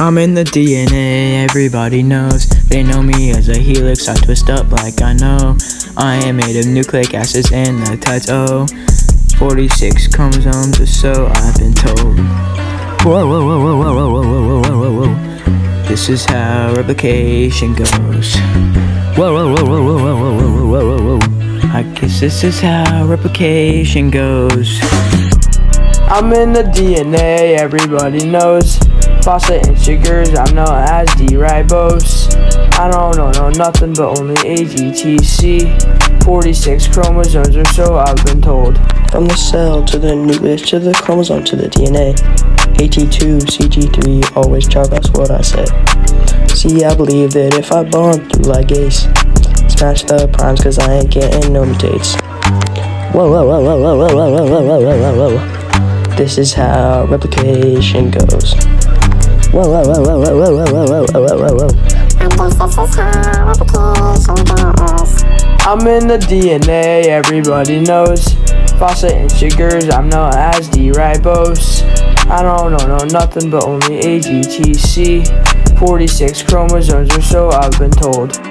I'm in the DNA, everybody knows. They know me as a helix, I twist up like I know. I am made of nucleic acids and the types O. 46 chromosomes or so I've been told. Whoa, whoa, whoa, whoa, whoa, whoa, whoa, whoa, whoa, whoa. This is how replication goes. Whoa, whoa, whoa, whoa, whoa, whoa, whoa, whoa, whoa, whoa. I guess this is how replication goes. I'm in the DNA, everybody knows. Phosphate and sugars, I'm known as D-ribose. I don't know, no nothing but only AGTC. 46 chromosomes or so I've been told. From the cell to the nucleus to the chromosome to the DNA. AT2, CG3, always chart, that's what I say. See, I believe that if I bond through ligase, smash the primes cause I ain't getting no mutates. Whoa, whoa, whoa, whoa, whoa, whoa, whoa, whoa, whoa, whoa, whoa, whoa. This is how replication goes. Whoa, whoa, whoa, whoa, whoa, whoa, whoa, whoa, whoa, whoa, whoa, I'm in the DNA, everybody knows. Phosphate and sugars, I'm known as D-ribose. I don't know, no nothing but only AGTC. 46 chromosomes or so I've been told.